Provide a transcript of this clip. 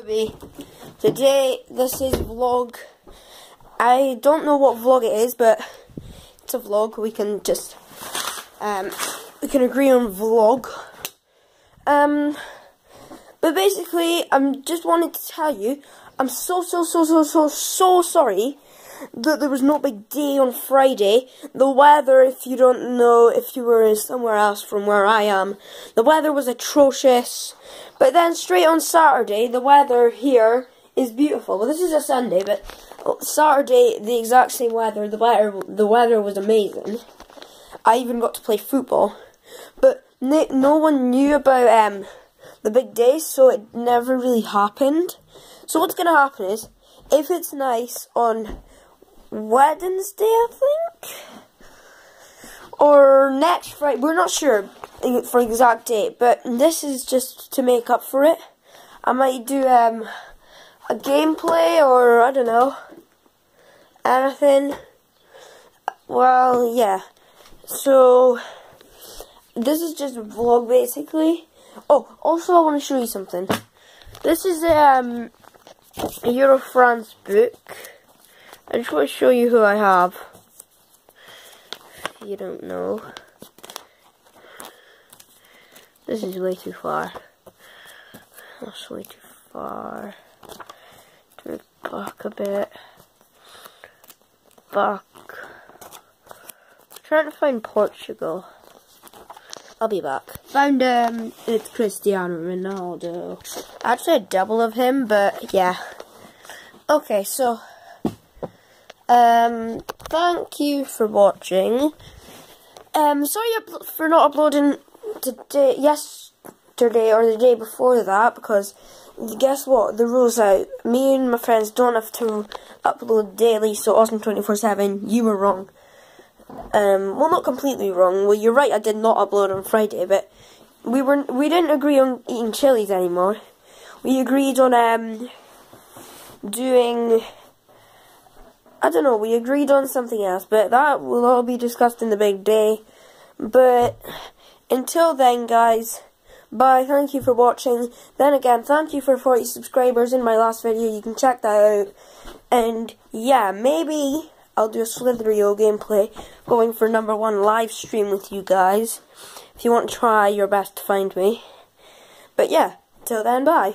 Today, this is vlog. I don't know what vlog it is, but it's a vlog. We can just, um, we can agree on vlog. Um, but basically, I'm just wanted to tell you, I'm so, so, so, so, so, so sorry that there was no big day on Friday. The weather, if you don't know, if you were somewhere else from where I am, the weather was atrocious. But then straight on Saturday, the weather here is beautiful. Well, this is a Sunday, but Saturday, the exact same weather. The weather, the weather was amazing. I even got to play football, but no one knew about um the big day, so it never really happened. So what's gonna happen is, if it's nice on Wednesday, I think, or next Friday. We're not sure for exact date, but this is just to make up for it. I might do um a gameplay or I don't know anything. Well, yeah. So this is just a vlog basically. Oh, also I want to show you something. This is um a Euro France book. I just want to show you who I have. You don't know. This is way too far. That's way too far. Turn back a bit. Back. I'm trying to find Portugal. I'll be back. Found um it's Cristiano Ronaldo. Actually a double of him, but yeah. Okay, so um, thank you for watching. Um, sorry for not uploading today, yesterday or the day before that because guess what? The rules out. Me and my friends don't have to upload daily, so Awesome 24/7. You were wrong. Um, well, not completely wrong. Well, you're right. I did not upload on Friday, but we were we didn't agree on eating chilies anymore. We agreed on um doing I don't know, we agreed on something else, but that will all be discussed in the big day. But until then, guys, bye. Thank you for watching. Then again, thank you for 40 subscribers in my last video. You can check that out. And yeah, maybe I'll do a Slither.io gameplay going for number one live stream with you guys. If you want to try your best to find me. But yeah, till then, bye.